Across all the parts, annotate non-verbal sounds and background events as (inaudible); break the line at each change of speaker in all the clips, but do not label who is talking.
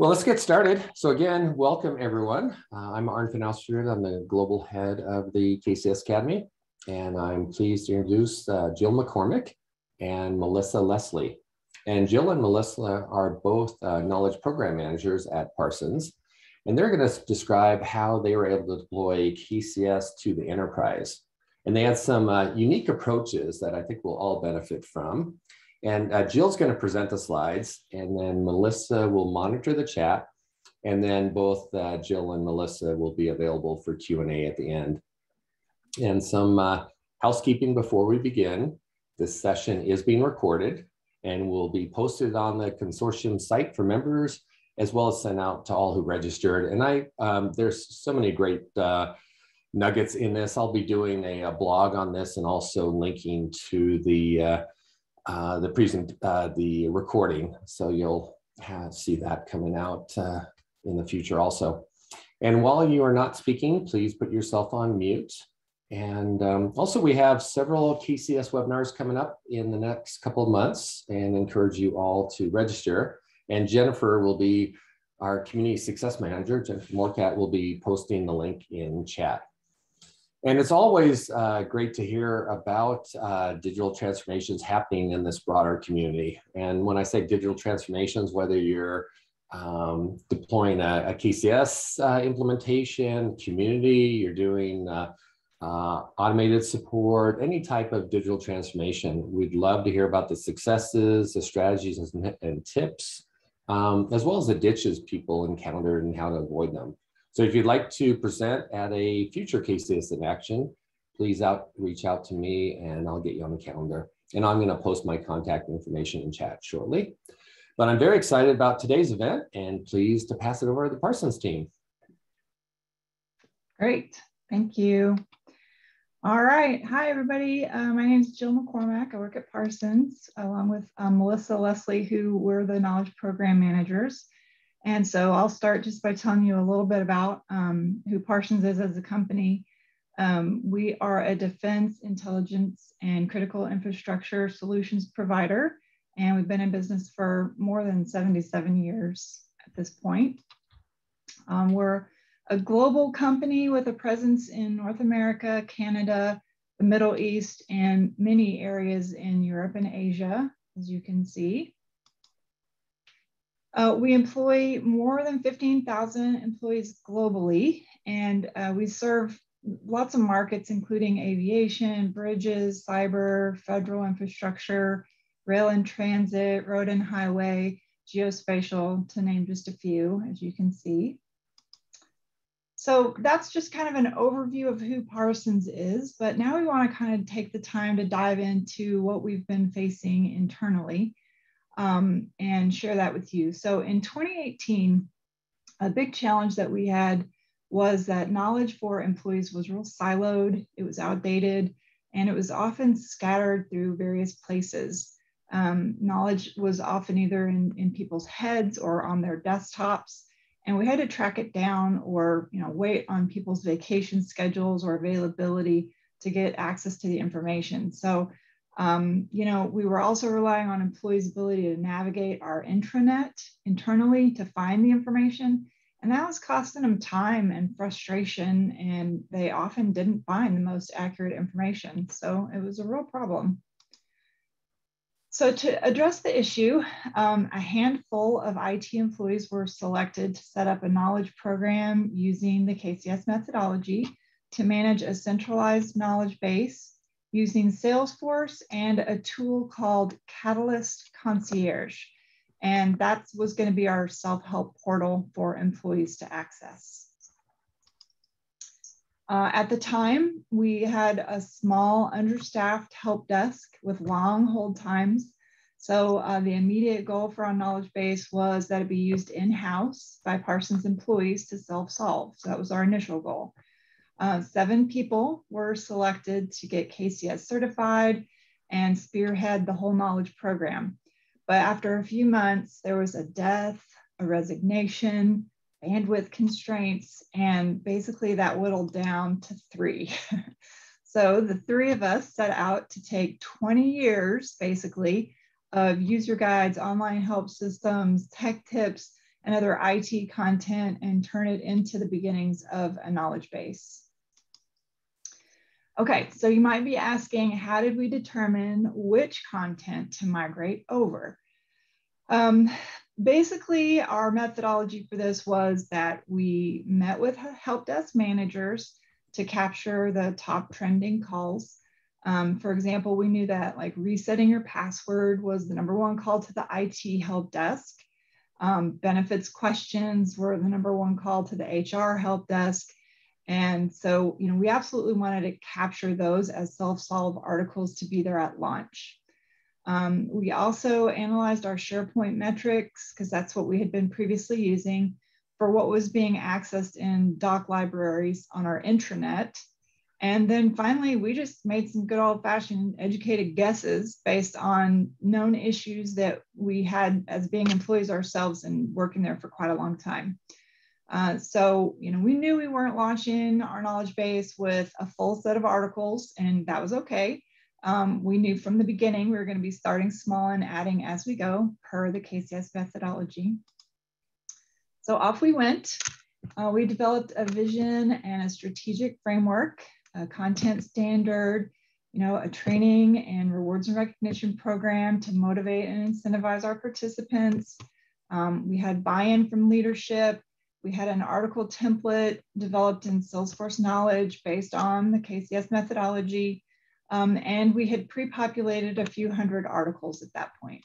Well, let's get started. So again, welcome everyone. Uh, I'm Arn van I'm the global head of the KCS Academy, and I'm pleased to introduce uh, Jill McCormack and Melissa Leslie. And Jill and Melissa are both uh, knowledge program managers at Parsons, and they're going to describe how they were able to deploy KCS to the enterprise. And they had some uh, unique approaches that I think we'll all benefit from. And uh, Jill's going to present the slides, and then Melissa will monitor the chat, and then both uh, Jill and Melissa will be available for Q&A at the end. And some uh, housekeeping before we begin. This session is being recorded and will be posted on the consortium site for members, as well as sent out to all who registered. And I, um, there's so many great uh, nuggets in this. I'll be doing a, a, blog on this and also linking to the uh, the present, uh, the recording. So you'll have, see that coming out uh, in the future also. And while you are not speaking, please put yourself on mute. And um, also we have several KCS webinars coming up in the next couple of months and encourage you all to register. And Jennifer will be our community success manager, Jennifer Morcat will be posting the link in chat. And it's always uh, great to hear about uh, digital transformations happening in this broader community. And when I say digital transformations, whether you're um, deploying a, a KCS uh, implementation, community, you're doing uh, uh, automated support, any type of digital transformation, we'd love to hear about the successes, the strategies and, and tips, um, as well as the ditches people encountered and how to avoid them. So if you'd like to present at a future KCS in action, please out reach out to me and I'll get you on the calendar. And I'm going to post my contact information in chat shortly. But I'm very excited about today's event and pleased to pass it over to the Parsons team.
Great. Thank you. All right. Hi, everybody. Uh, my name is Jill McCormack. I work at Parsons along with um, Melissa Leslie, who were the knowledge program managers. And so I'll start just by telling you a little bit about um, who Parsons is as a company. Um, we are a defense, intelligence, and critical infrastructure solutions provider, and we've been in business for more than 77 years at this point. Um, we're a global company with a presence in North America, Canada, the Middle East, and many areas in Europe and Asia, as you can see. Uh, we employ more than 15,000 employees globally, and uh, we serve lots of markets, including aviation, bridges, cyber, federal infrastructure, rail and transit, road and highway, geospatial, to name just a few, as you can see. So that's just kind of an overview of who Parsons is, but now we want to kind of take the time to dive into what we've been facing internally um, and share that with you. So in 2018, a big challenge that we had was that knowledge for employees was real siloed, it was outdated, and it was often scattered through various places. Um, knowledge was often either in, in people's heads or on their desktops, and we had to track it down or you know wait on people's vacation schedules or availability to get access to the information. So um, you know, we were also relying on employees' ability to navigate our intranet internally to find the information. And that was costing them time and frustration, and they often didn't find the most accurate information. So it was a real problem. So to address the issue, um, a handful of IT employees were selected to set up a knowledge program using the KCS methodology to manage a centralized knowledge base using Salesforce and a tool called Catalyst Concierge. And that was going to be our self-help portal for employees to access. Uh, at the time, we had a small understaffed help desk with long hold times. So uh, the immediate goal for our knowledge base was that it be used in-house by Parsons employees to self-solve. So that was our initial goal. Uh, seven people were selected to get KCS certified and spearhead the whole knowledge program. But after a few months, there was a death, a resignation, bandwidth constraints, and basically that whittled down to three. (laughs) so the three of us set out to take 20 years, basically, of user guides, online help systems, tech tips, and other IT content and turn it into the beginnings of a knowledge base. Okay, so you might be asking, how did we determine which content to migrate over? Um, basically, our methodology for this was that we met with help desk managers to capture the top trending calls. Um, for example, we knew that like resetting your password was the number one call to the IT help desk. Um, benefits questions were the number one call to the HR help desk. And so, you know, we absolutely wanted to capture those as self-solve articles to be there at launch. Um, we also analyzed our SharePoint metrics because that's what we had been previously using for what was being accessed in doc libraries on our intranet. And then finally, we just made some good old fashioned educated guesses based on known issues that we had as being employees ourselves and working there for quite a long time. Uh, so, you know, we knew we weren't launching our knowledge base with a full set of articles, and that was okay. Um, we knew from the beginning we were going to be starting small and adding as we go per the KCS methodology. So off we went. Uh, we developed a vision and a strategic framework, a content standard, you know, a training and rewards and recognition program to motivate and incentivize our participants. Um, we had buy-in from leadership, we had an article template developed in Salesforce Knowledge based on the KCS methodology. Um, and we had pre-populated a few hundred articles at that point.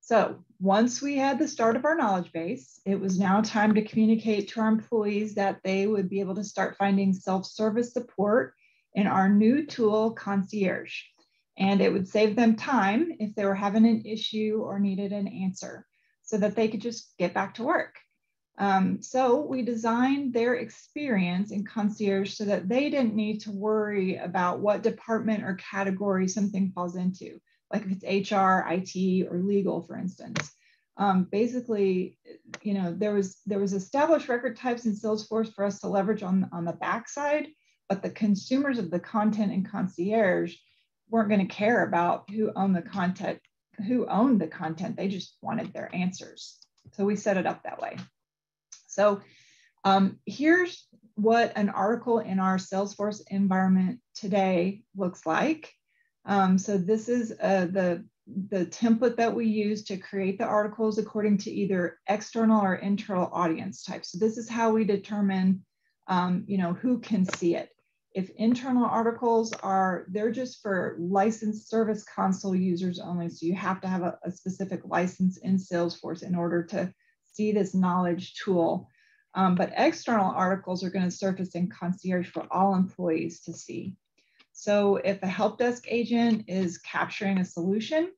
So once we had the start of our knowledge base, it was now time to communicate to our employees that they would be able to start finding self-service support in our new tool, Concierge. And it would save them time if they were having an issue or needed an answer so that they could just get back to work. Um, so we designed their experience in concierge so that they didn't need to worry about what department or category something falls into, like if it's HR, IT, or legal, for instance. Um, basically, you know, there was there was established record types in Salesforce for us to leverage on, on the backside, but the consumers of the content in concierge weren't going to care about who owned the content, who owned the content. They just wanted their answers. So we set it up that way. So um, here's what an article in our Salesforce environment today looks like. Um, so this is uh, the, the template that we use to create the articles according to either external or internal audience type. So this is how we determine, um, you know, who can see it. If internal articles are, they're just for licensed service console users only. So you have to have a, a specific license in Salesforce in order to see this knowledge tool. Um, but external articles are going to surface in concierge for all employees to see. So if a help desk agent is capturing a solution,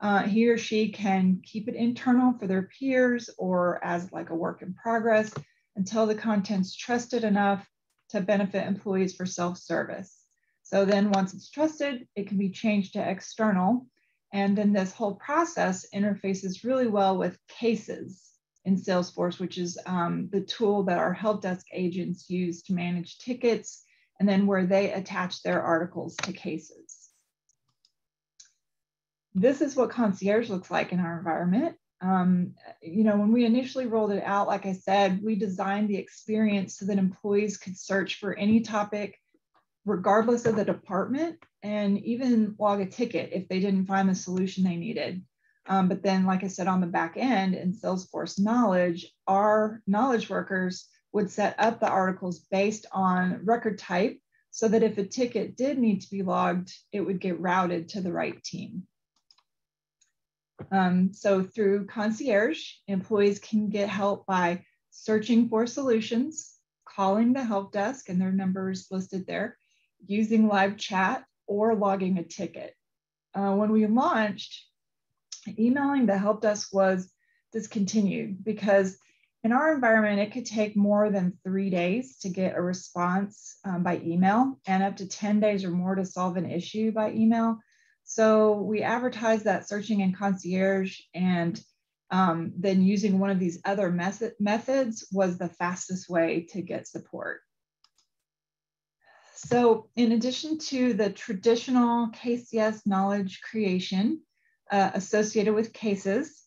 uh, he or she can keep it internal for their peers or as like a work in progress until the content's trusted enough to benefit employees for self-service. So then once it's trusted, it can be changed to external. And then this whole process interfaces really well with cases in Salesforce, which is um, the tool that our help desk agents use to manage tickets, and then where they attach their articles to cases. This is what concierge looks like in our environment. Um, you know, when we initially rolled it out, like I said, we designed the experience so that employees could search for any topic regardless of the department and even log a ticket if they didn't find the solution they needed. Um, but then, like I said, on the back end in Salesforce Knowledge, our knowledge workers would set up the articles based on record type so that if a ticket did need to be logged, it would get routed to the right team. Um, so through Concierge, employees can get help by searching for solutions, calling the help desk and their numbers listed there, using live chat, or logging a ticket. Uh, when we launched, emailing the help desk was discontinued because in our environment, it could take more than three days to get a response um, by email and up to 10 days or more to solve an issue by email. So we advertised that searching in concierge and um, then using one of these other method methods was the fastest way to get support. So in addition to the traditional KCS knowledge creation, uh, associated with cases.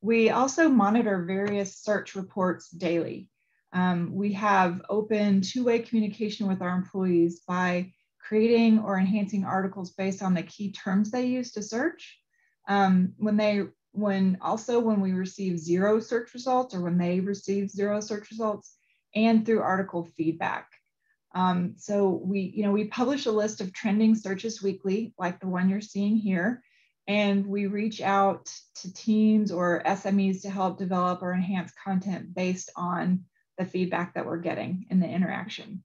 We also monitor various search reports daily. Um, we have open two-way communication with our employees by creating or enhancing articles based on the key terms they use to search. Um, when they, when also when we receive zero search results or when they receive zero search results and through article feedback. Um, so we, you know, we publish a list of trending searches weekly, like the one you're seeing here, and we reach out to teams or SMEs to help develop or enhance content based on the feedback that we're getting in the interaction.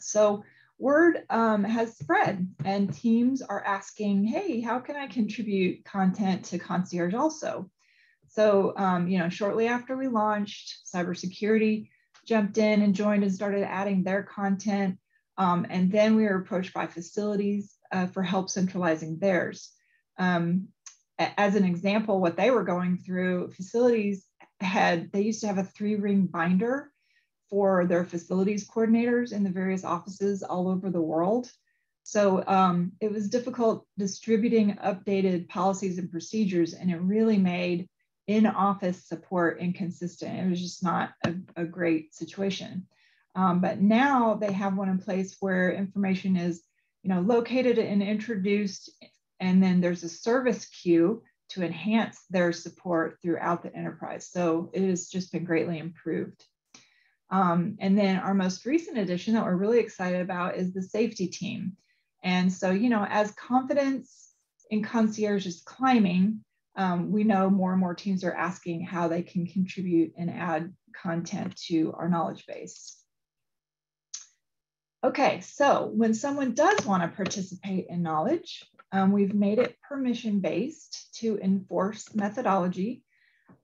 So word um, has spread and teams are asking, hey, how can I contribute content to concierge also? So, um, you know, shortly after we launched, cybersecurity jumped in and joined and started adding their content. Um, and then we were approached by facilities uh, for help centralizing theirs. Um, as an example, what they were going through, facilities had, they used to have a three ring binder for their facilities coordinators in the various offices all over the world. So um, it was difficult distributing updated policies and procedures, and it really made in office support inconsistent. It was just not a, a great situation. Um, but now they have one in place where information is you know, located and introduced, and then there's a service queue to enhance their support throughout the enterprise. So it has just been greatly improved. Um, and then our most recent addition that we're really excited about is the safety team. And so, you know, as confidence in concierge is climbing, um, we know more and more teams are asking how they can contribute and add content to our knowledge base. Okay, so when someone does want to participate in knowledge, um, we've made it permission based to enforce methodology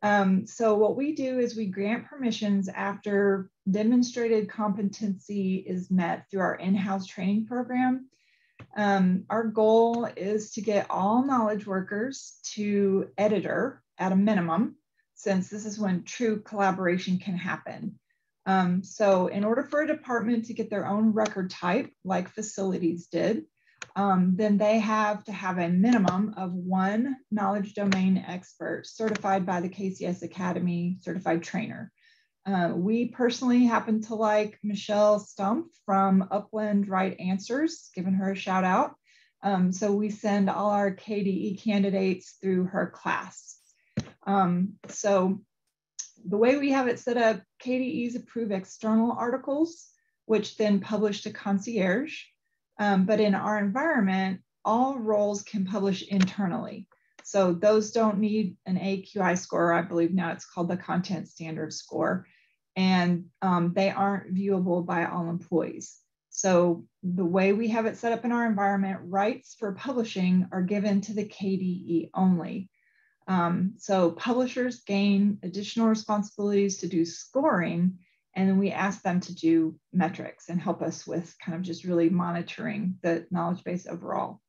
um, so what we do is we grant permissions after demonstrated competency is met through our in-house training program. Um, our goal is to get all knowledge workers to editor at a minimum, since this is when true collaboration can happen. Um, so in order for a department to get their own record type, like facilities did, um, then they have to have a minimum of one knowledge domain expert certified by the KCS Academy certified trainer. Uh, we personally happen to like Michelle Stump from Upland RightAnswers, giving her a shout out. Um, so we send all our KDE candidates through her class. Um, so the way we have it set up, KDEs approve external articles, which then publish to concierge. Um, but in our environment, all roles can publish internally. So those don't need an AQI score. I believe now it's called the content standard score. And um, they aren't viewable by all employees. So the way we have it set up in our environment, rights for publishing are given to the KDE only. Um, so publishers gain additional responsibilities to do scoring and then we ask them to do metrics and help us with kind of just really monitoring the knowledge base overall.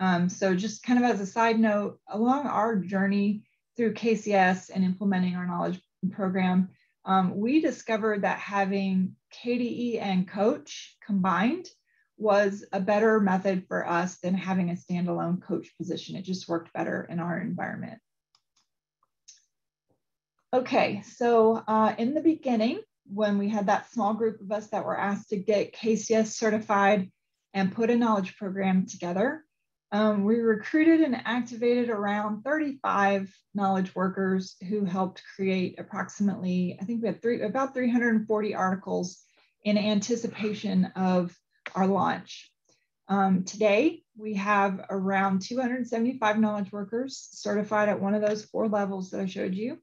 Um, so just kind of as a side note, along our journey through KCS and implementing our knowledge program, um, we discovered that having KDE and coach combined was a better method for us than having a standalone coach position. It just worked better in our environment. Okay, so uh, in the beginning, when we had that small group of us that were asked to get KCS certified and put a knowledge program together. Um, we recruited and activated around 35 knowledge workers who helped create approximately, I think we had three, about 340 articles in anticipation of our launch. Um, today, we have around 275 knowledge workers certified at one of those four levels that I showed you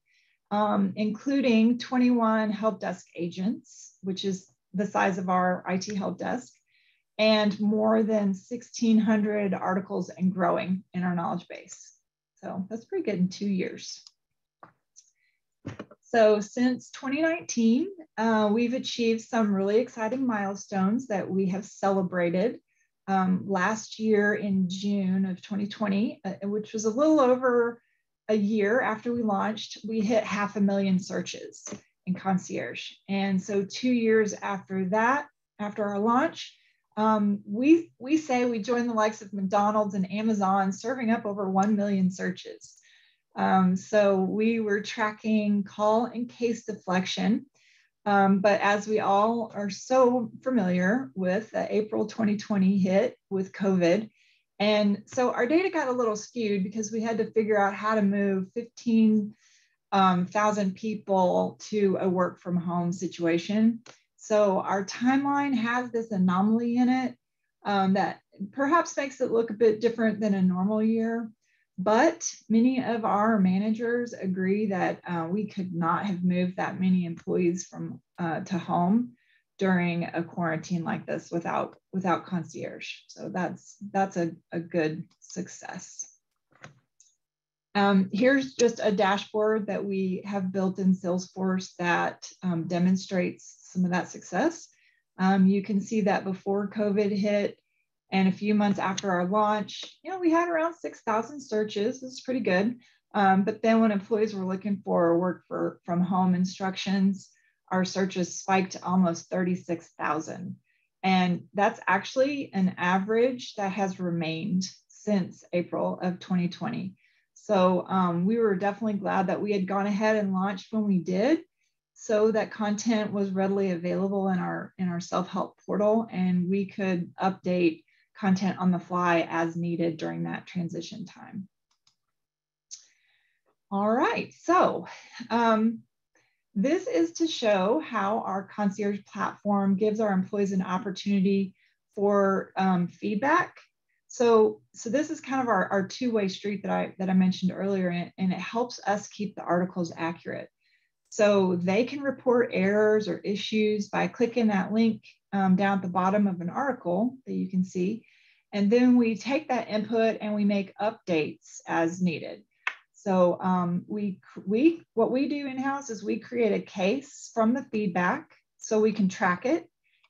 um, including 21 help desk agents, which is the size of our IT help desk, and more than 1,600 articles and growing in our knowledge base. So that's pretty good in two years. So since 2019, uh, we've achieved some really exciting milestones that we have celebrated. Um, last year in June of 2020, uh, which was a little over a year after we launched, we hit half a million searches in concierge. And so two years after that, after our launch, um, we, we say we joined the likes of McDonald's and Amazon, serving up over 1 million searches. Um, so we were tracking call and case deflection. Um, but as we all are so familiar with the April 2020 hit with COVID, and so our data got a little skewed because we had to figure out how to move 15,000 um, people to a work from home situation. So our timeline has this anomaly in it um, that perhaps makes it look a bit different than a normal year. But many of our managers agree that uh, we could not have moved that many employees from uh, to home during a quarantine like this without without concierge. So that's that's a, a good success. Um, here's just a dashboard that we have built in Salesforce that um, demonstrates some of that success. Um, you can see that before COVID hit and a few months after our launch, you know, we had around 6,000 searches. This is pretty good. Um, but then when employees were looking for work for from home instructions, our searches spiked to almost 36,000. And that's actually an average that has remained since April of 2020. So um, we were definitely glad that we had gone ahead and launched when we did so that content was readily available in our in our self-help portal and we could update content on the fly as needed during that transition time. All right, so um, this is to show how our concierge platform gives our employees an opportunity for um, feedback. So, so this is kind of our, our two-way street that I, that I mentioned earlier, and it, and it helps us keep the articles accurate. So they can report errors or issues by clicking that link um, down at the bottom of an article that you can see. And then we take that input and we make updates as needed. So um, we, we, what we do in-house is we create a case from the feedback so we can track it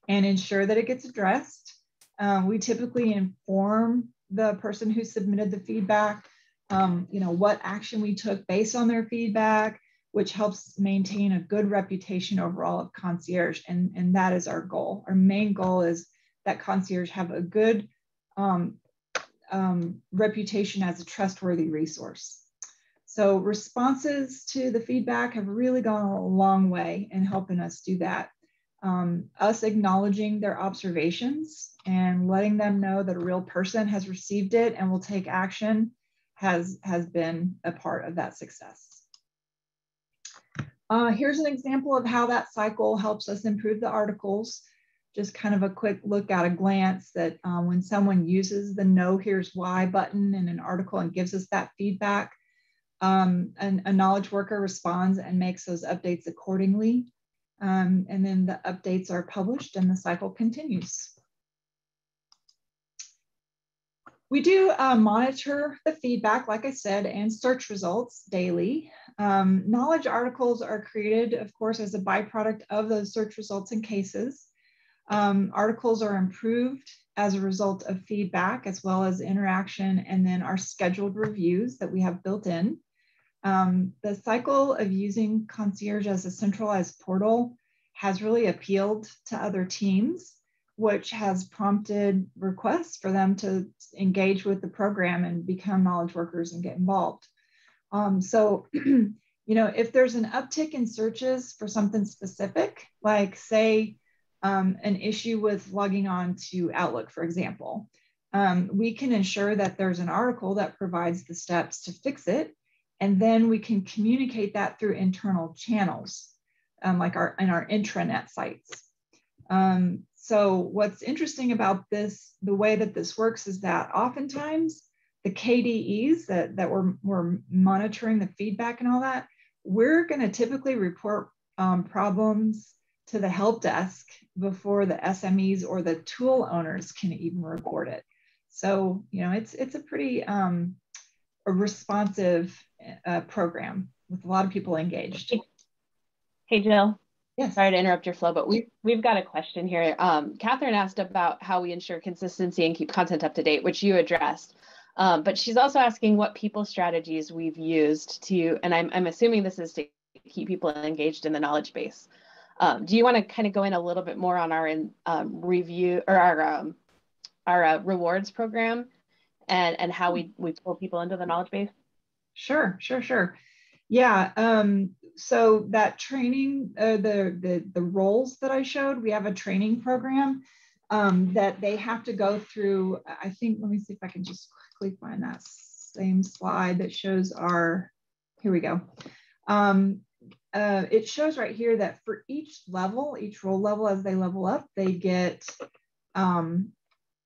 and ensure that it gets addressed. Um, we typically inform the person who submitted the feedback, um, you know, what action we took based on their feedback, which helps maintain a good reputation overall of concierge. And, and that is our goal. Our main goal is that concierge have a good um, um, reputation as a trustworthy resource. So responses to the feedback have really gone a long way in helping us do that. Um, us acknowledging their observations and letting them know that a real person has received it and will take action has, has been a part of that success. Uh, here's an example of how that cycle helps us improve the articles. Just kind of a quick look at a glance that um, when someone uses the know here's why button in an article and gives us that feedback, um, a knowledge worker responds and makes those updates accordingly. Um, and then the updates are published and the cycle continues. We do uh, monitor the feedback, like I said, and search results daily. Um, knowledge articles are created, of course, as a byproduct of those search results and cases. Um, articles are improved as a result of feedback as well as interaction and then our scheduled reviews that we have built in. Um, the cycle of using concierge as a centralized portal has really appealed to other teams, which has prompted requests for them to engage with the program and become knowledge workers and get involved. Um, so, (clears throat) you know, if there's an uptick in searches for something specific, like say um, an issue with logging on to Outlook, for example, um, we can ensure that there's an article that provides the steps to fix it and then we can communicate that through internal channels, um, like our in our intranet sites. Um, so what's interesting about this, the way that this works is that oftentimes the KDEs that, that we're, we're monitoring the feedback and all that, we're going to typically report um, problems to the help desk before the SMEs or the tool owners can even report it. So, you know, it's, it's a pretty um, a responsive uh, program with a lot of people engaged.
Hey, Jill.
Yes.
Sorry to interrupt your flow, but we, we've got a question here. Um, Catherine asked about how we ensure consistency and keep content up to date, which you addressed. Um, but she's also asking what people strategies we've used to, and I'm, I'm assuming this is to keep people engaged in the knowledge base. Um, do you want to kind of go in a little bit more on our um, review or our um, our uh, rewards program and and how we we pull people into the knowledge base?
Sure, sure, sure. Yeah. Um, so that training, uh, the, the the roles that I showed, we have a training program um, that they have to go through. I think. Let me see if I can just quickly find that same slide that shows our. Here we go. Um, uh, it shows right here that for each level, each role level, as they level up, they get. Um,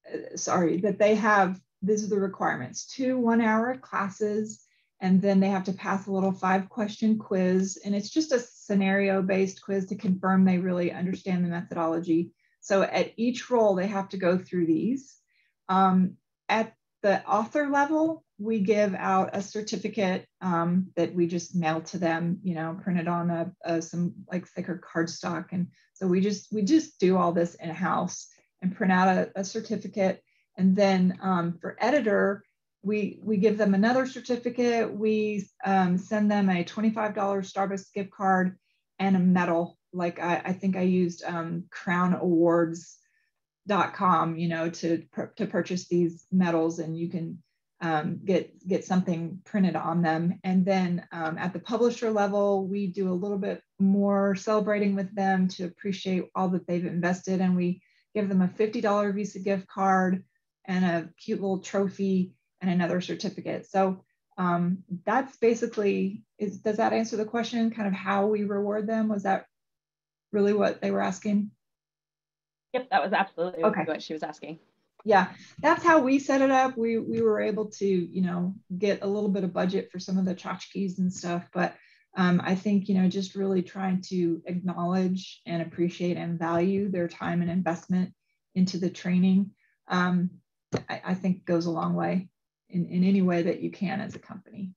uh, sorry, that they have. These are the requirements: two one-hour classes and then they have to pass a little five question quiz. And it's just a scenario based quiz to confirm they really understand the methodology. So at each role, they have to go through these. Um, at the author level, we give out a certificate um, that we just mail to them, you know, printed on a, a, some like thicker cardstock. And so we just we just do all this in house and print out a, a certificate. And then um, for editor, we we give them another certificate. We um, send them a $25 Starbucks gift card and a medal. Like I, I think I used um, crownawards.com, you know, to, to purchase these medals and you can um, get, get something printed on them. And then um, at the publisher level, we do a little bit more celebrating with them to appreciate all that they've invested. And we give them a $50 Visa gift card and a cute little trophy and another certificate. So um, that's basically, is, does that answer the question, kind of how we reward them? Was that really what they were asking?
Yep, that was absolutely okay. what she was asking.
Yeah, that's how we set it up. We, we were able to, you know, get a little bit of budget for some of the tchotchkes and stuff, but um, I think, you know, just really trying to acknowledge and appreciate and value their time and investment into the training, um, I, I think goes a long way in, in any way that you can as a company.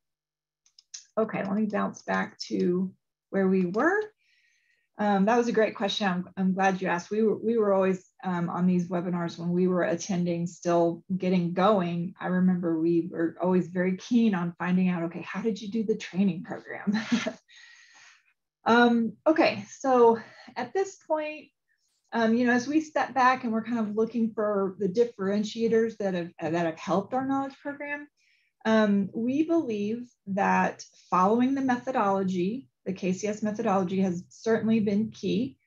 Okay, let me bounce back to where we were. Um, that was a great question. I'm, I'm, glad you asked. We were, we were always um, on these webinars when we were attending, still getting going. I remember we were always very keen on finding out, okay, how did you do the training program? (laughs) um, okay, so at this point, um, you know, as we step back and we're kind of looking for the differentiators that have that have helped our knowledge program, um, we believe that following the methodology, the KCS methodology, has certainly been key,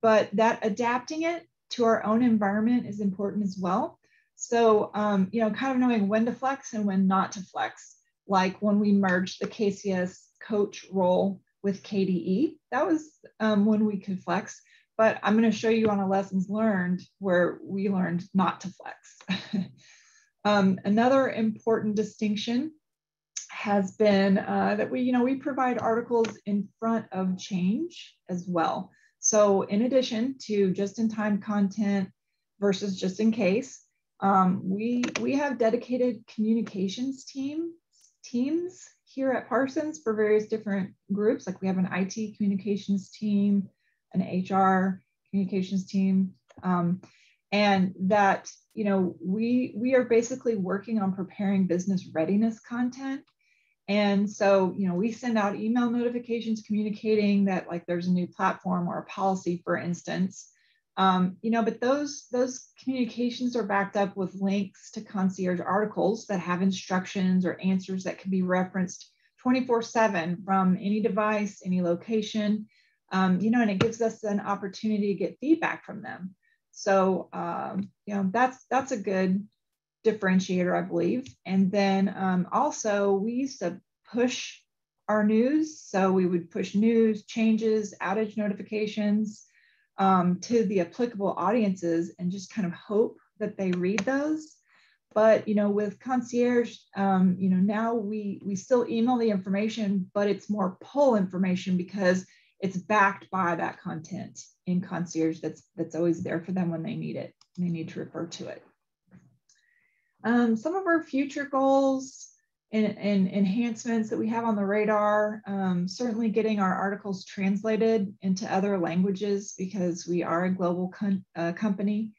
but that adapting it to our own environment is important as well. So, um, you know, kind of knowing when to flex and when not to flex. Like when we merged the KCS coach role with KDE, that was um, when we could flex but I'm going to show you on a lessons learned where we learned not to flex. (laughs) um, another important distinction has been uh, that we, you know, we provide articles in front of change as well. So in addition to just-in-time content versus just in case, um, we, we have dedicated communications team, teams here at Parsons for various different groups. Like we have an IT communications team, an HR communications team, um, and that you know we we are basically working on preparing business readiness content. And so, you know, we send out email notifications communicating that like there's a new platform or a policy, for instance. Um, you know, but those those communications are backed up with links to concierge articles that have instructions or answers that can be referenced 24/7 from any device, any location um, you know, and it gives us an opportunity to get feedback from them. So, um, you know, that's that's a good differentiator, I believe. And then um, also, we used to push our news. So we would push news, changes, outage notifications um, to the applicable audiences and just kind of hope that they read those. But you know, with concierge, um, you know, now we we still email the information, but it's more pull information because it's backed by that content in concierge that's that's always there for them when they need it they need to refer to it. Um, some of our future goals and, and, enhancements that we have on the radar um, certainly getting our articles translated into other languages because we are a global uh, company.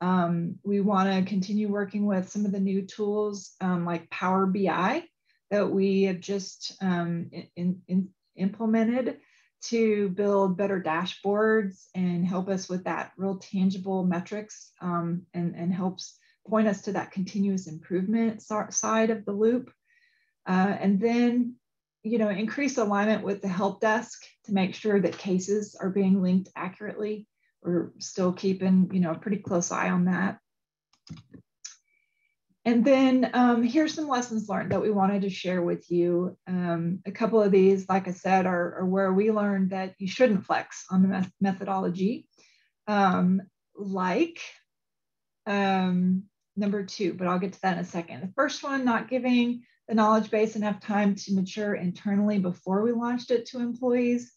Um, we want to continue working with some of the new tools um, like power bi that we have just um, in, in, implemented to build better dashboards and help us with that real tangible metrics um, and, and helps point us to that continuous improvement side of the loop. Uh, and then, you know, increase alignment with the help desk to make sure that cases are being linked accurately. We're still keeping, you know, a pretty close eye on that. And then um, here's some lessons learned that we wanted to share with you. Um, a couple of these, like I said, are, are, where we learned that you shouldn't flex on the methodology. Um, like um, number two, but I'll get to that in a second. The first one, not giving the knowledge base enough time to mature internally before we launched it to employees.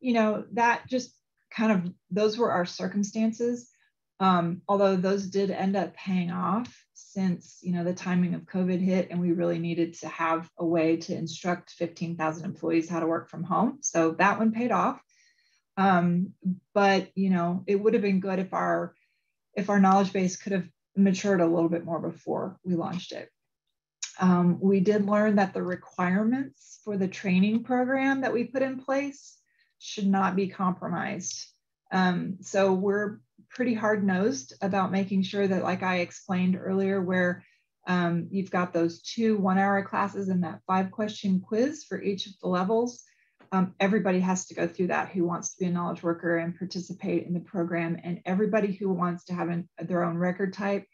You know, that just kind of, those were our circumstances. Um, although those did end up paying off since you know the timing of COVID hit, and we really needed to have a way to instruct 15,000 employees how to work from home. So that one paid off. Um, but you know, it would have been good if our if our knowledge base could have matured a little bit more before we launched it. Um, we did learn that the requirements for the training program that we put in place should not be compromised. Um, so we're pretty hard nosed about making sure that, like I explained earlier, where um, you've got those two one hour classes and that five question quiz for each of the levels. Um, everybody has to go through that who wants to be a knowledge worker and participate in the program. And everybody who wants to have an, their own record type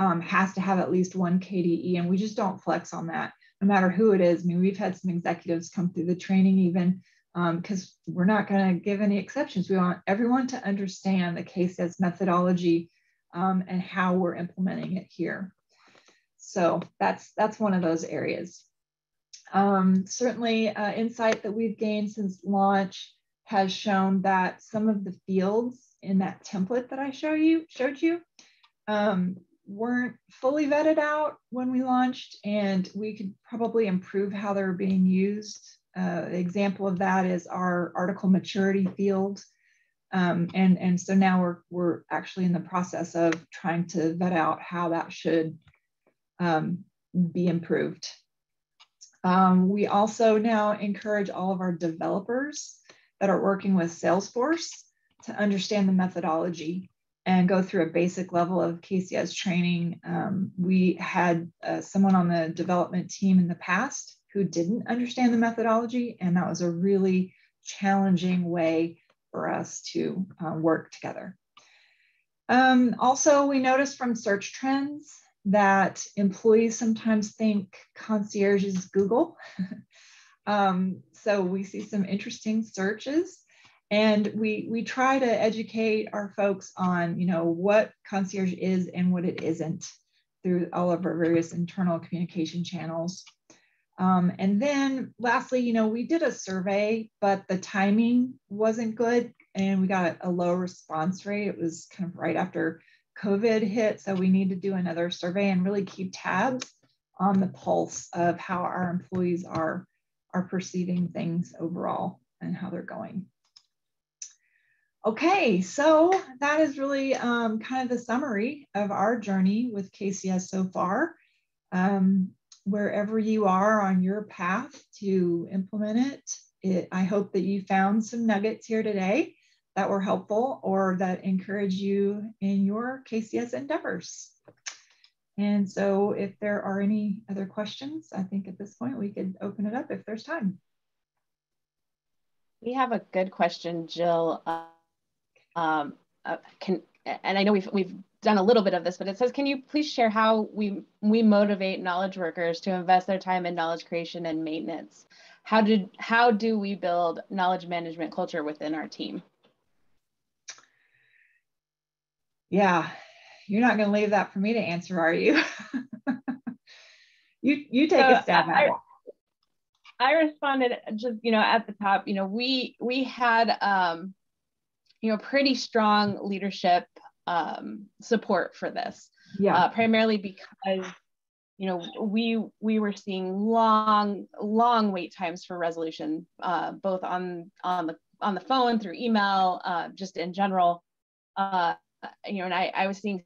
um, has to have at least one KDE. And we just don't flex on that, no matter who it is. I mean, we've had some executives come through the training even because um, we're not going to give any exceptions. We want everyone to understand the KCS methodology um, and how we're implementing it here. So that's that's one of those areas. Um, certainly, uh, insight that we've gained since launch has shown that some of the fields in that template that I show you showed you um, weren't fully vetted out when we launched, and we could probably improve how they're being used uh, example of that is our article maturity field. Um, and, and so now we're, we're actually in the process of trying to vet out how that should um, be improved. Um, we also now encourage all of our developers that are working with Salesforce to understand the methodology and go through a basic level of KCS training. Um, we had uh, someone on the development team in the past who didn't understand the methodology. And that was a really challenging way for us to uh, work together. Um, also, we noticed from search trends that employees sometimes think concierge is Google. (laughs) um, so we see some interesting searches and we, we try to educate our folks on, you know, what concierge is and what it isn't through all of our various internal communication channels. Um, and then lastly, you know, we did a survey, but the timing wasn't good and we got a low response rate. It was kind of right after COVID hit. So we need to do another survey and really keep tabs on the pulse of how our employees are, are perceiving things overall and how they're going. Okay, so that is really um, kind of the summary of our journey with KCS so far. Um, wherever you are on your path to implement it, it, I hope that you found some nuggets here today that were helpful or that encourage you in your KCS endeavors. And so if there are any other questions, I think at this point we could open it up if there's time.
We have a good question, Jill. Um, uh, can, and I know we've, we've done a little bit of this, but it says, can you please share how we, we motivate knowledge workers to invest their time in knowledge creation and maintenance? How did how do we build knowledge management culture within our team?
Yeah, you're not going to leave that for me to answer, are you? (laughs) you you take so a stab at I, it.
I responded just you know at the top. You know we we had um, you know pretty strong leadership um, support for this. Yeah. Uh, primarily because you know we we were seeing long long wait times for resolution, uh, both on on the on the phone through email, uh, just in general. Uh, you know, and I I was seeing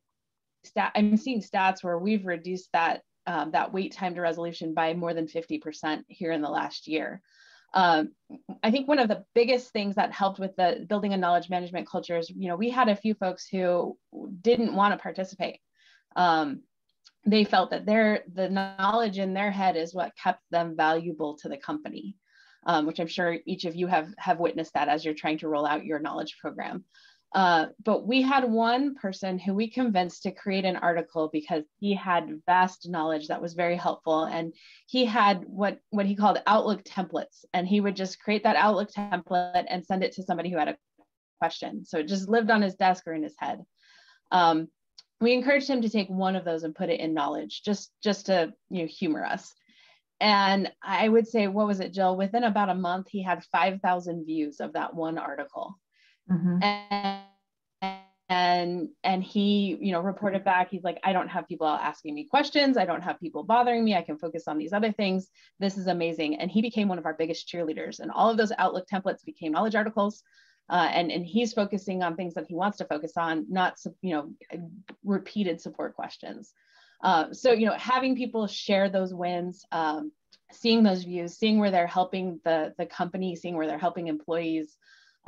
stat I'm seeing stats where we've reduced that um, that wait time to resolution by more than 50% here in the last year. Um, I think one of the biggest things that helped with the building a knowledge management culture is, you know, we had a few folks who didn't want to participate. Um, they felt that their the knowledge in their head is what kept them valuable to the company um, which i'm sure each of you have have witnessed that as you're trying to roll out your knowledge program uh, but we had one person who we convinced to create an article because he had vast knowledge that was very helpful. And he had what what he called outlook templates. And he would just create that outlook template and send it to somebody who had a question. So it just lived on his desk or in his head. Um, we encouraged him to take one of those and put it in knowledge just just to you know humor us. And i would say what was it jill? Within about a month he had 5000 views of that one article mm-hmm. and and and he you know reported back he's like i don't have people asking me questions i don't have people bothering me i can focus on these other things this is amazing and he became one of our biggest cheerleaders and all of those outlook templates became knowledge articles uh, and and he's focusing on things that he wants to focus on, not you know repeated support questions. Uh, so you know having people share those wins, um, seeing those views, seeing where they're helping the the company, seeing where they're helping employees.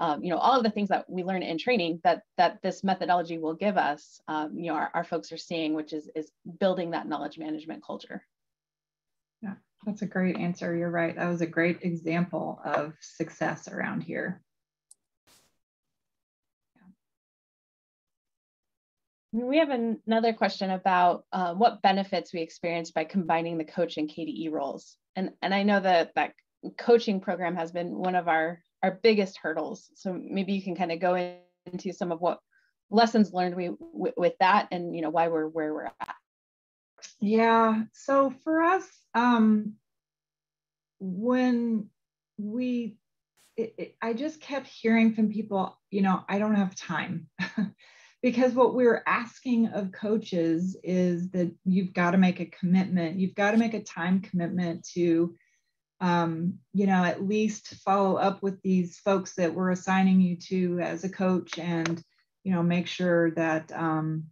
Um, you know all of the things that we learn in training that that this methodology will give us um, you know our, our folks are seeing which is is building that knowledge management culture.
Yeah that's a great answer. You're right. That was a great example of success around here.
We have an, another question about uh, what benefits we experienced by combining the coach and KDE roles. And, and I know that that coaching program has been one of our, our biggest hurdles. So maybe you can kind of go into some of what lessons learned we with that and you know why we're where we're at.
Yeah. So for us, um, when we, it, it, I just kept hearing from people, you know, I don't have time. (laughs) because what we're asking of coaches is that you've got to make a commitment you've got to make a time commitment to um, you know at least follow up with these folks that we're assigning you to as a coach and you know make sure that um,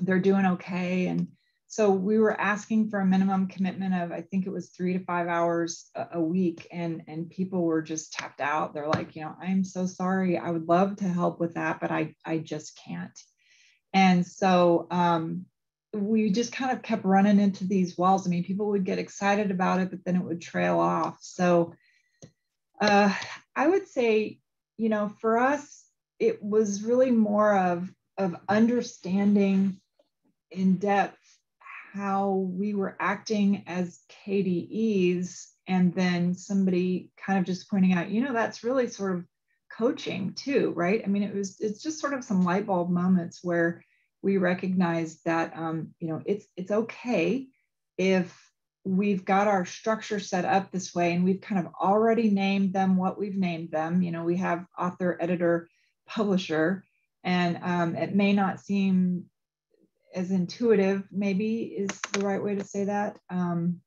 they're doing okay. And so we were asking for a minimum commitment of i think it was three to five hours a, week. And and people were just tapped out. They're like you know i'm so sorry. I would love to help with that but i i just can't. And so um, we just kind of kept running into these walls i mean people would get excited about it but then it would trail off so uh, i would say you know for us it was really more of of understanding in depth how we were acting as KDEs and then somebody kind of just pointing out, you know, that's really sort of coaching too, right? I mean, it was it's just sort of some light bulb moments where we recognize that um, you know it's it's okay if we've got our structure set up this way and we've kind of already named them what we've named them. You know, we have author, editor, publisher, and um, it may not seem as intuitive maybe is the right way to say that um,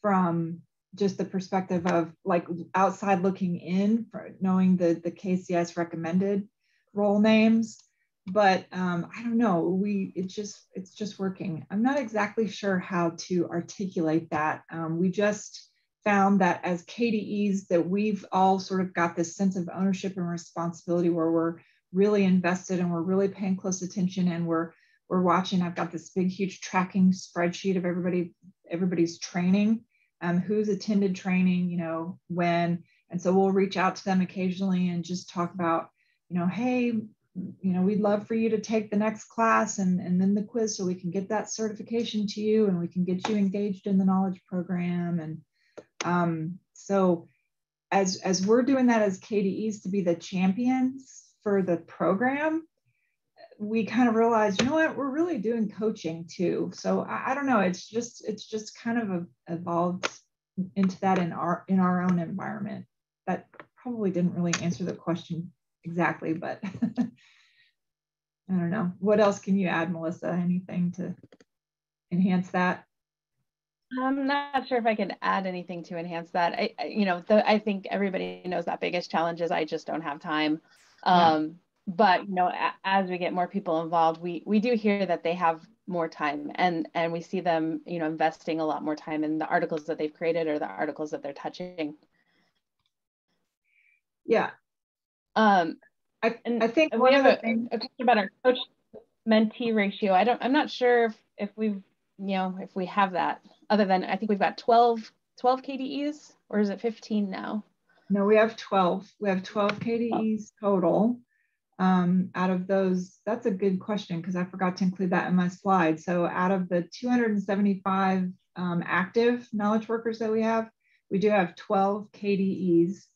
from just the perspective of like outside looking in knowing the the kcs recommended role names but um, i don't know we it's just it's just working i'm not exactly sure how to articulate that um, we just found that as kdes that we've all sort of got this sense of ownership and responsibility where we're really invested and we're really paying close attention and we're we're watching. I've got this big, huge tracking spreadsheet of everybody, everybody's training, um, who's attended training, you know, when. And so we'll reach out to them occasionally and just talk about, you know, hey, you know, we'd love for you to take the next class and, and then the quiz so we can get that certification to you and we can get you engaged in the knowledge program. And um, so as, as we're doing that as KDEs to be the champions for the program, we kind of realized, you know what, we're really doing coaching too. So I, I don't know. It's just it's just kind of a, evolved into that in our in our own environment. That probably didn't really answer the question exactly, but (laughs) I don't know. What else can you add, Melissa? Anything to enhance that?
I'm not sure if I can add anything to enhance that. I, you know, the, I think everybody knows that biggest challenge is I just don't have time. Um, but you know as we get more people involved we we do hear that they have more time and and we see them you know investing a lot more time in the articles that they've created or the articles that they're touching
yeah
um i, I think we have a, a, question about our coach mentee ratio i don't i'm not sure if, if we've you know, if we have that, other than I think we've got 12, 12 KDEs, or is it 15 now?
No, we have 12. We have 12 KDEs total. Um, out of those, that's a good question because I forgot to include that in my slide. So out of the 275 um, active knowledge workers that we have, we do have 12 KDEs.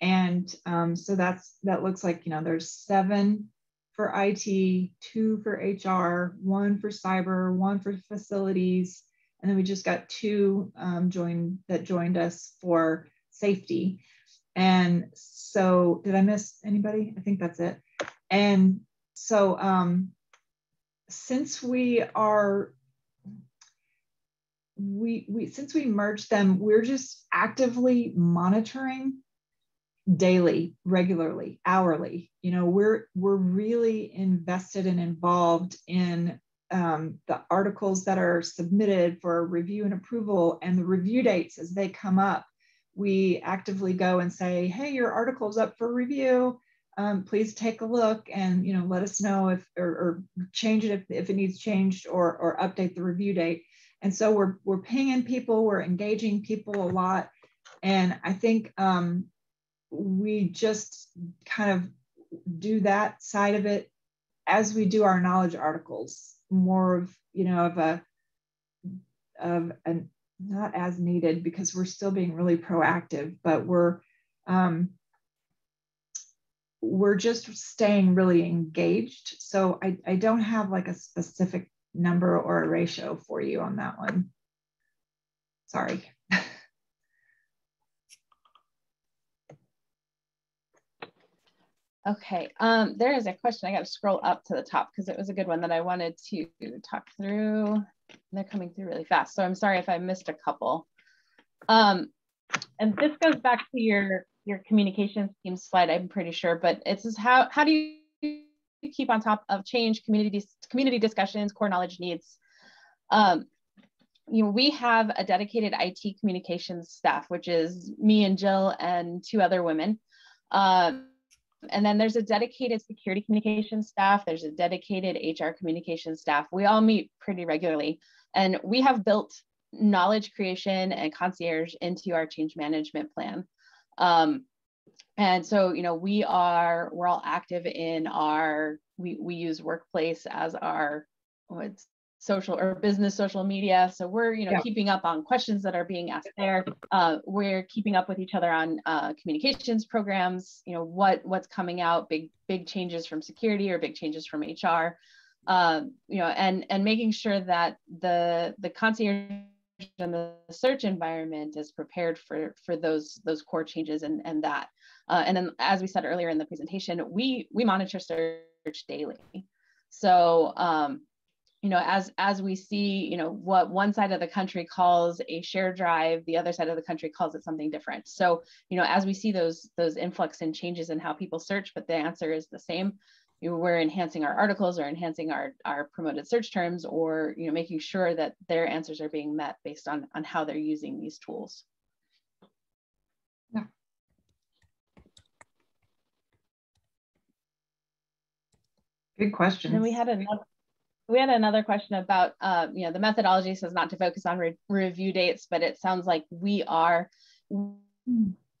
And um, so that's that looks like, you know, there's seven for IT, two for HR, one for cyber, one for facilities, and then we just got two um, joined that joined us for safety. And so, did I miss anybody? I think that's it. And so, um, since we are we we since we merged them, we're just actively monitoring daily, regularly, hourly. You know, we're we're really invested and involved in um, the articles that are submitted for review and approval and the review dates as they come up. We actively go and say, "Hey, your article's up for review. Um, please take a look and you know let us know if or, or change it if, if it needs changed or or update the review date." And so we're we're pinging people, we're engaging people a lot, and I think um, we just kind of do that side of it as we do our knowledge articles more of you know of a of an not as needed because we're still being really proactive but we're um, we're just staying really engaged. So I, I don't have like a specific number or a ratio for you on that one. Sorry
Okay, um, there is a question. I got to scroll up to the top because it was a good one that I wanted to talk through. They're coming through really fast, so I'm sorry if I missed a couple. Um, and this goes back to your your communication scheme slide, I'm pretty sure, but it's how how do you keep on top of change, community community discussions, core knowledge needs. Um, you know, we have a dedicated IT communications staff, which is me and Jill and two other women. Um, and then there's a dedicated security communication staff, there's a dedicated HR communication staff. We all meet pretty regularly. And we have built knowledge creation and concierge into our change management plan. Um, and so, you know, we are, we're all active in our, we, we use workplace as our, what's social or business social media. So we're, you know, yeah. keeping up on questions that are being asked there. Uh, we're keeping up with each other on uh, communications programs. You know, what what's coming out, big big changes from security or big changes from HR. Um, you know, and and making sure that the the concierge and the search environment is prepared for for those those core changes and and that. Uh, and then, as we said earlier in the presentation, we we monitor search daily. So um, you know, as as we see, you know, what one side of the country calls a share drive, the other side of the country calls it something different. So, you know, as we see those those influx and changes in how people search, but the answer is the same. You know, we're enhancing our articles or enhancing our our promoted search terms, or you know, making sure that their answers are being met based on on how they're using these tools.
Yeah. Good question.
And we had another we had another question about, uh, you know, the methodology says not to focus on re review dates, but it sounds like we are.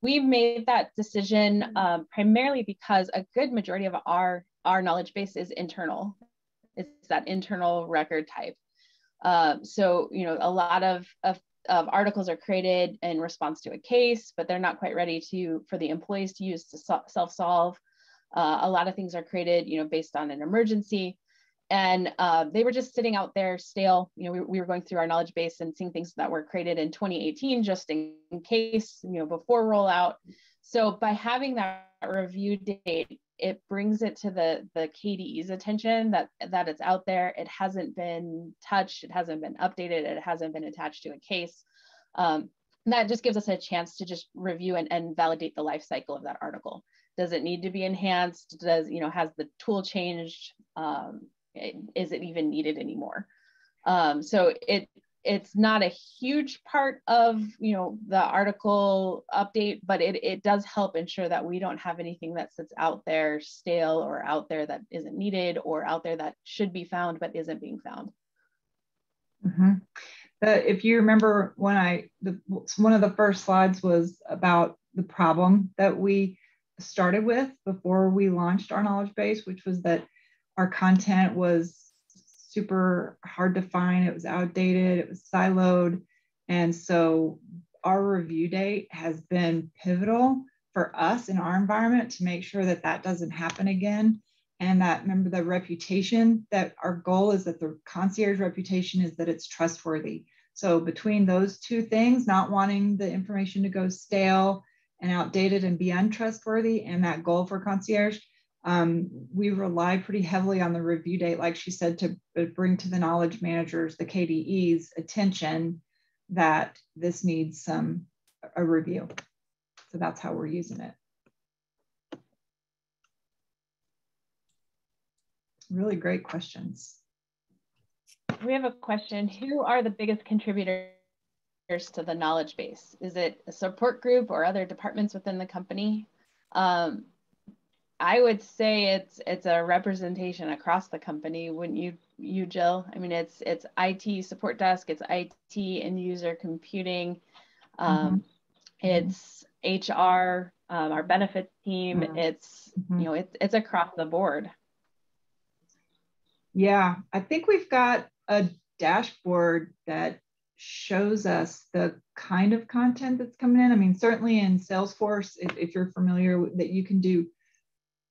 We've made that decision um, primarily because a good majority of our our knowledge base is internal. It's that internal record type. Uh, so, you know, a lot of, of, of articles are created in response to a case, but they're not quite ready to for the employees to use to so self solve. Uh, a lot of things are created, you know, based on an emergency and uh, they were just sitting out there stale. You know, we, we, were going through our knowledge base and seeing things that were created in 2018 just in, case, you know, before rollout. So by having that review date, it brings it to the the KDE's attention that that it's out there. It hasn't been touched. It hasn't been updated. It hasn't been attached to a case. Um, that just gives us a chance to just review and, and validate the life cycle of that article. Does it need to be enhanced? Does you know has the tool changed? Um, is it even needed anymore? Um, so it it's not a huge part of you know the article update, but it, it does help ensure that we don't have anything that sits out there stale or out there that isn't needed or out there that should be found but isn't being found.
Mm-hmm. The, if you remember when I, the, one of the first slides was about the problem that we started with before we launched our knowledge base, which was that our content was super hard to find, it was outdated, it was siloed. And so our review date has been pivotal for us in our environment to make sure that that doesn't happen again. And that remember the reputation that our goal is that the concierge reputation is that it's trustworthy. So between those two things, not wanting the information to go stale and outdated and be untrustworthy, and that goal for concierge, um, we rely pretty heavily on the review date, like she said, to bring to the knowledge managers, the KDE's attention that this needs some a review. So that's how we're using it. Really great questions.
We have a question. Who are the biggest contributors to the knowledge base? Is it a support group or other departments within the company? Um, I would say it's it's a representation across the company. Wouldn't you you Jill? I mean, it's it's IT support desk, it's IT and user computing, um, mm-hmm. it's HR, um, our benefits team. Mm-hmm. It's you know it's it's across the board.
Yeah, I think we've got a dashboard that shows us the kind of content that's coming in. I mean, certainly in Salesforce, if, if you're familiar with that, you can do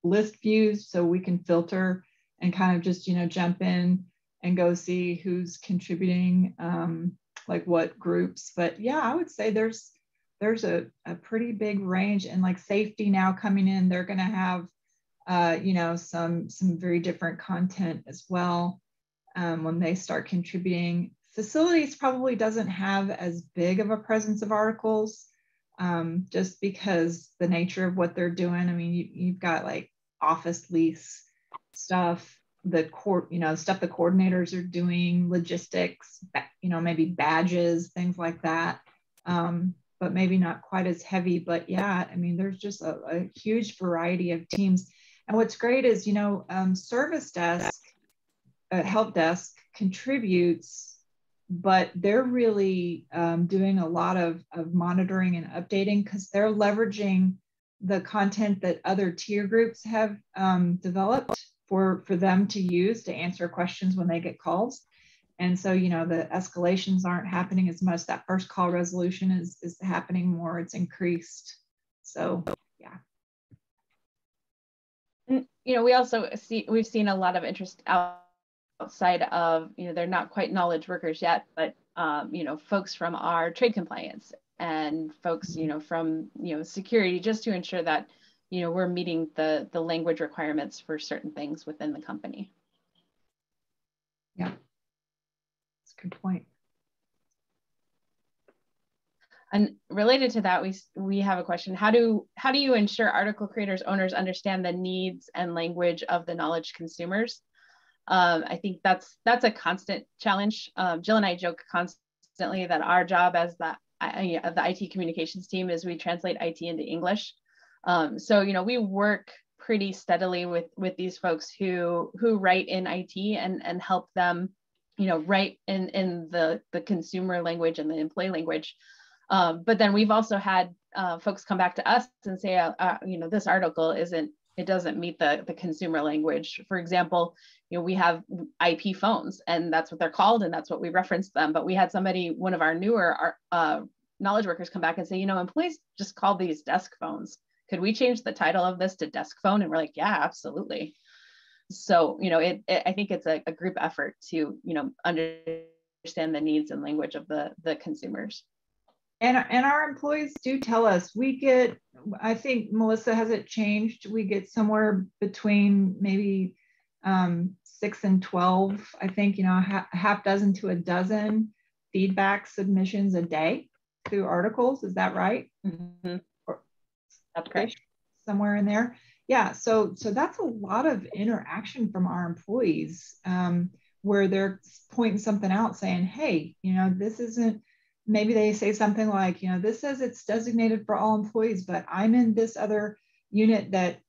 list views so we can filter and kind of just, you know, jump in and go see who's contributing, um, like what groups. But yeah, I would say there's there's a, a pretty big range and like safety now coming in, they're going to have, uh, you know, some some very different content as well um, when they start contributing. Facilities probably doesn't have as big of a presence of articles um, just because the nature of what they're doing. I mean, you, you've got like office lease stuff, the court, you know, stuff the coordinators are doing, logistics, you know, maybe badges, things like that. Um, but maybe not quite as heavy. But yeah, I mean, there's just a, a huge variety of teams. And what's great is, you know, um, service desk, uh, help desk contributes but they're really um, doing a lot of, of monitoring and updating because they're leveraging the content that other tier groups have um, developed for, for them to use to answer questions when they get calls. And so, you know, the escalations aren't happening as much. That first call resolution is, is happening more, it's increased. So, yeah.
You know, we also see, we've seen a lot of interest outside of, you know, they're not quite knowledge workers yet, but, um, you know, folks from our trade compliance and folks, you know, from, you know, security, just to ensure that, you know, we're meeting the, the language requirements for certain things within the company.
Yeah, that's a good point.
And related to that, we we have a question: How do how do you ensure article creators owners understand the needs and language of the knowledge consumers? Um, I think that's that's a constant challenge. Um, Jill and I joke constantly that our job as the uh, the IT communications team is we translate IT into English. Um, so you know we work pretty steadily with with these folks who who write in IT and and help them you know write in in the the consumer language and the employee language. Um, but then we've also had uh, folks come back to us and say, uh, uh, you know, this article isn't it doesn't meet the, the consumer language. For example, you know, we have IP phones and that's what they're called and that's what we reference them. But we had somebody, one of our newer uh, knowledge workers come back and say, you know, employees just call these desk phones. Could we change the title of this to desk phone? And we're like, yeah, absolutely. So, you know, it, it I think it's a, a group effort to, you know, understand the needs and language of the, the consumers
and and our employees do tell us we get i think melissa has it changed? We get somewhere between maybe um, six and 12 i think you know a half dozen to a dozen feedback submissions a day through articles. Is that right?
Mm-hmm. that's correct.
somewhere in there? Yeah so so that's a lot of interaction from our employees um, where they're pointing something out saying hey you know this isn't maybe they say something like, you know, this says it's designated for all employees, but I'm in this other unit that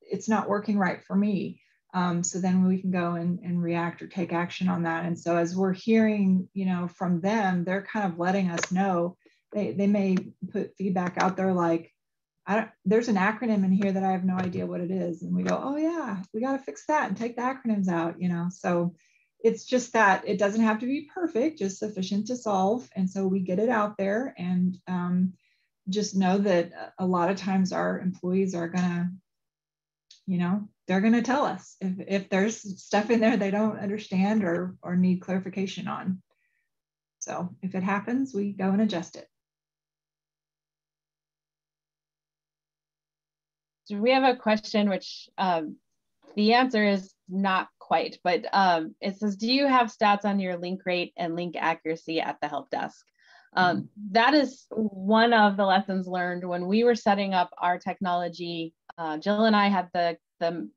it's not working right for me. Um, so then we can go and, and react or take action on that. And so as we're hearing, you know, from them, they're kind of letting us know. They, they may put feedback out there like, I don't, there's an acronym in here that I have no idea what it is. And we go, oh yeah, we got to fix that and take the acronyms out, you know? So it's just that it doesn't have to be perfect, just sufficient to solve. And so we get it out there and um, just know that a lot of times our employees are going to, you know, they're going to tell us if, if there's stuff in there they don't understand or, or need clarification on. So if it happens, we go and adjust it.
So we have a question which um, the answer is not quite, but um, it says, do you have stats on your link rate and link accuracy at the help desk? Um, mm-hmm. that is one of the lessons learned when we were setting up our technology. Uh, Jill and I had the, the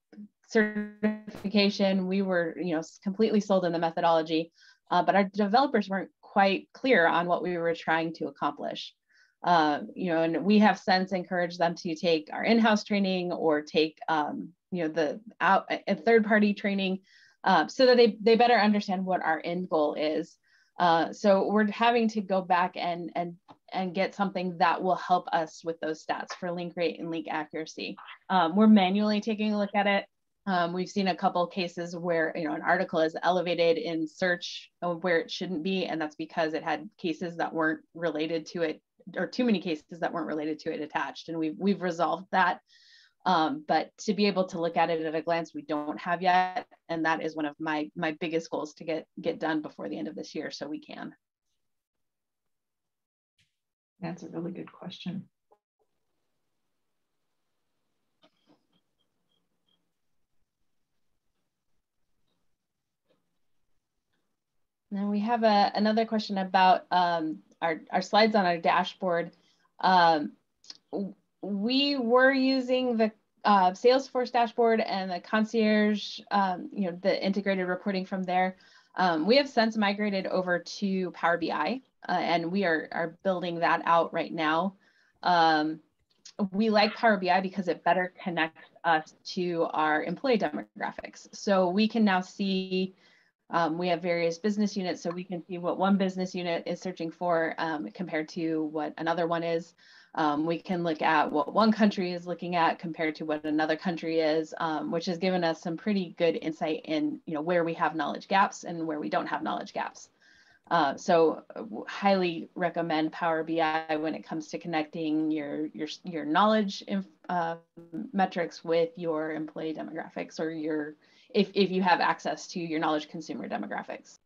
certification. We were, you know, completely sold in the methodology, uh, but our developers weren't quite clear on what we were trying to accomplish. Uh, you know, and we have since encouraged them to take our in-house training or take um, you know the out a third party training uh, so that they they better understand what our end goal is. Uh, so we're having to go back and and and get something that will help us with those stats for link rate and link accuracy. Um, we're manually taking a look at it. Um, we've seen a couple cases where you know an article is elevated in search where it shouldn't be and that's because it had cases that weren't related to it or too many cases that weren't related to it attached and we've we've resolved that um, but to be able to look at it at a glance, we don't have yet, and that is one of my my biggest goals to get get done before the end of this year, so we can.
That's a really good question.
Now we have a, another question about um, our, our slides on our dashboard. Um, we were using the uh, Salesforce dashboard and the concierge, um, you know, the integrated reporting from there. Um, we have since migrated over to Power BI, uh, and we are, are building that out right now. Um, we like Power BI because it better connects us to our employee demographics. So we can now see, um, we have various business units, so we can see what one business unit is searching for um, compared to what another one is. Um, we can look at what one country is looking at compared to what another country is, um, which has given us some pretty good insight in you know where we have knowledge gaps and where we don't have knowledge gaps. Uh, so uh, highly recommend Power BI when it comes to connecting your your your knowledge uh, metrics with your employee demographics or your if if you have access to your knowledge consumer demographics.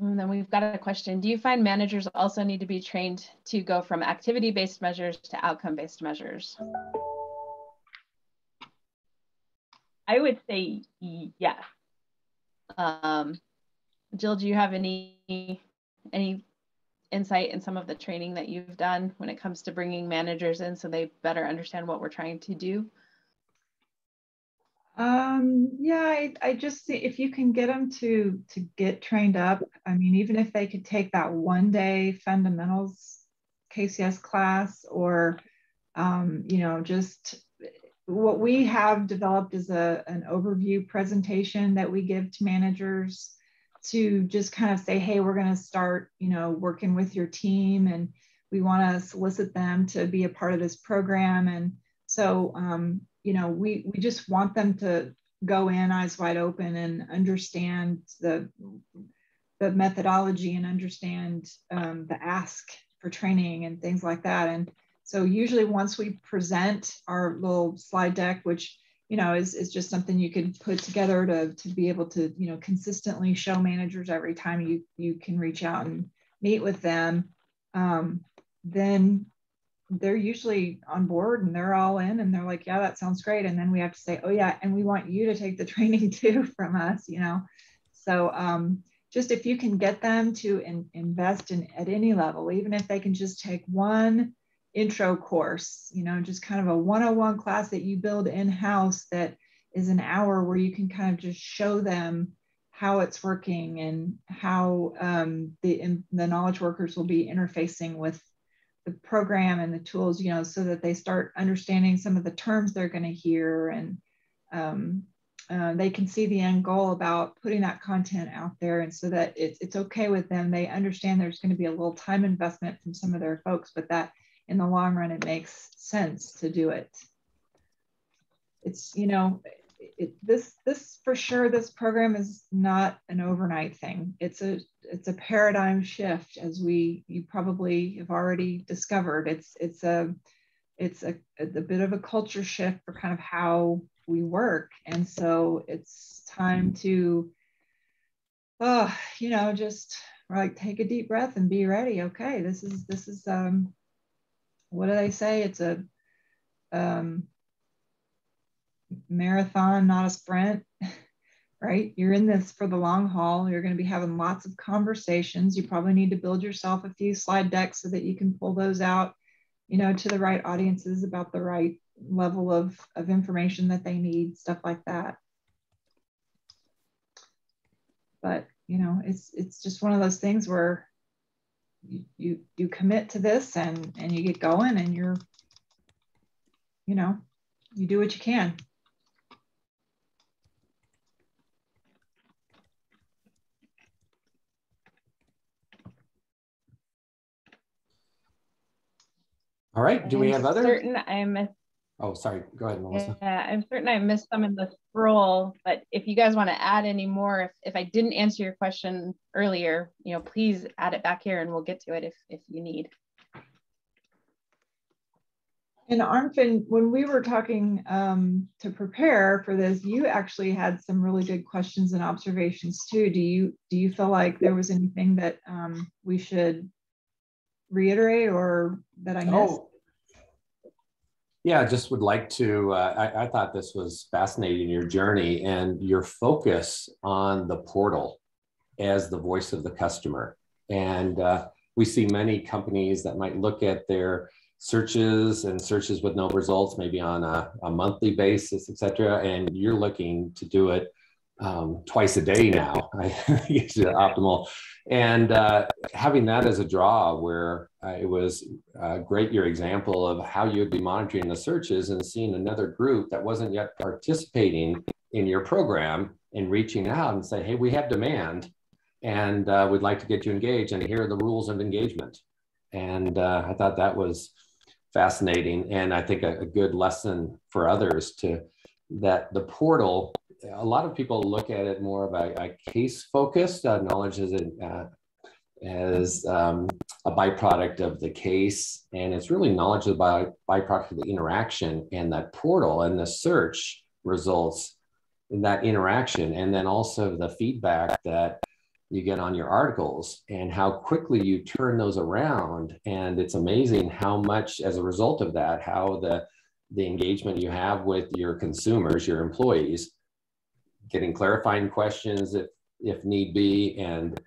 And then we've got a question. Do you find managers also need to be trained to go from activity-based measures to outcome-based measures? I would say yes. Um, Jill, do you have any any insight in some of the training that you've done when it comes to bringing managers in so they better understand what we're trying to do?
Um, yeah, I, I just see if you can get them to to get trained up. I mean, even if they could take that one day fundamentals KCS class, or um, you know, just what we have developed is a an overview presentation that we give to managers to just kind of say, hey, we're going to start, you know, working with your team, and we want to solicit them to be a part of this program, and so um, you know, we, we just want them to go in eyes wide open and understand the, the methodology and understand um, the ask for training and things like that. And so usually once we present our little slide deck, which you know is, is just something you can put together to, to be able to you know consistently show managers every time you you can reach out and meet with them um, then they're usually on board and they're all in and they're like, yeah, that sounds great. And then we have to say, oh yeah, and we want you to take the (laughs) training too from us, you know? So um, just if you can get them to in, invest in at any level, even if they can just take one intro course, you know, just kind of a 101 class that you build in-house that is an hour where you can kind of just show them how it's working and how um, the, the knowledge workers will be interfacing with the program and the tools, you know, so that they start understanding some of the terms they're going to hear and um, uh, they can see the end goal about putting that content out there and so that it's, it's okay with them. They understand there's going to be a little time investment from some of their folks, but that in the long run, it makes sense to do it. It's, you know, it, this this for sure this program is not an overnight thing. It's a it's a paradigm shift as we you probably have already discovered. It's it's a it's a, a, bit of a culture shift for kind of how we work. And so it's time to oh you know just like take a deep breath and be ready. Okay this is this is um what do they say? It's a um marathon, not a sprint, (laughs) right? You're in this for the long haul. You're going to be having lots of conversations. You probably need to build yourself a few slide decks so that you can pull those out, you know, to the right audiences about the right level of, of information that they need, stuff like that. But, you know, it's it's just one of those things where you you, you commit to this and and you get going and you're you know you do what you can
All right. Do
I'm
we have other?
Certain I missed.
Oh, sorry. Go ahead, Melissa.
Yeah, I'm certain I missed some in the scroll, but if you guys want to add any more, if, if I didn't answer your question earlier, you know, please add it back here and we'll get to it if, if you need.
And Arnfinn, when we were talking um, to prepare for this, you actually had some really good questions and observations too. Do you do you feel like there was anything that um, we should reiterate or that I missed? Oh,
yeah, just would like to. Uh, I, I, thought this was fascinating your journey and your focus on the portal as the voice of the customer. And uh, we see many companies that might look at their searches and searches with no results, maybe on a, a monthly basis, et cetera. And you're looking to do it um, twice a day now. (laughs) I use it optimal. And uh, having that as a draw, where uh, it was uh, great, your example of how you'd be monitoring the searches and seeing another group that wasn't yet participating in your program and reaching out and say, hey, we have demand and uh, we'd like to get you engaged. And here are the rules of engagement. And uh, I thought that was fascinating. And I think a, a good lesson for others to that the portal a lot of people look at it more of a, a case focused uh, knowledge as a, uh, as um, a byproduct of the case, and it's really knowledge of by, byproduct of the interaction and that portal and the search results in that interaction, and then also the feedback that you get on your articles and how quickly you turn those around. And it's amazing how much, as a result of that, how the the engagement you have with your consumers, your employees, getting clarifying questions if if need be and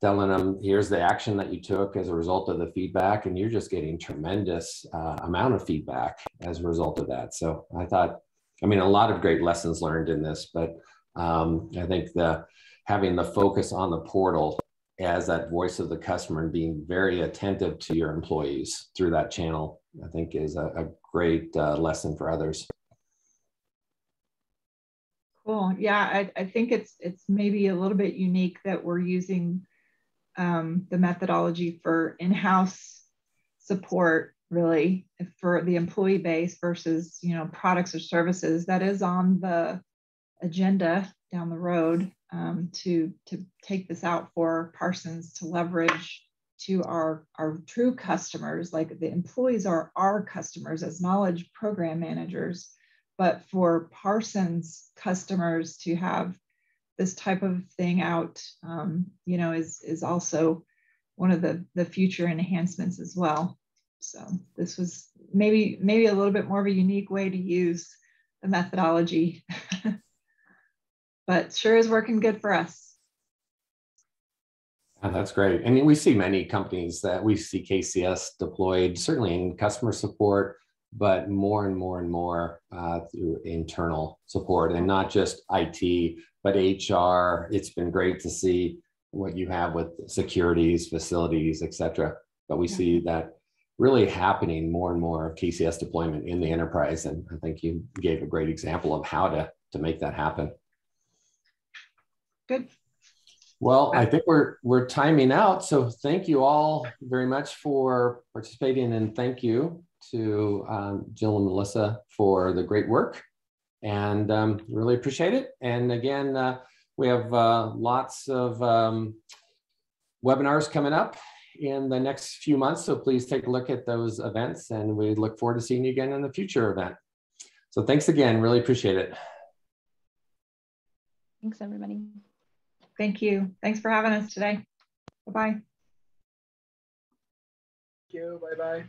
telling them here's the action that you took as a result of the feedback and you're just getting tremendous uh, amount of feedback as a result of that. So i thought i mean a lot of great lessons learned in this but um, i think the having the focus on the portal as that voice of the customer and being very attentive to your employees through that channel i think is a, a great uh, lesson for others
Yeah, I, I think it's it's maybe a little bit unique that we're using um, the methodology for in-house support really for the employee base versus you know products or services that is on the agenda down the road um, to to take this out for Parsons to leverage to our our true customers. Like the employees are our customers as knowledge program managers but for Parsons customers to have this type of thing out, um, you know, is is also one of the the future enhancements as well. So this was maybe maybe a little bit more of a unique way to use the methodology, (laughs) but sure is working good for us.
That's great. I mean, we see many companies that we see KCS deployed, certainly in customer support, but more and more and more uh, through internal support and not just IT, but HR. It's been great to see what you have with securities, facilities, et cetera. But we yeah. see that really happening more and more of KCS deployment in the enterprise. And I think you gave a great example of how to, to make that happen.
Good.
Well, I think we're we're timing out. So thank you all very much for participating, and thank you to um, Jill and Melissa for the great work, and um, really appreciate it. And again, uh, we have uh, lots of um, webinars coming up in the next few months. So please take a look at those events, and we look forward to seeing you again in the future event. So thanks again. Really appreciate it.
Thanks, everybody.
Thank you. Thanks for having us today. Bye-bye.
Thank you. Bye-bye.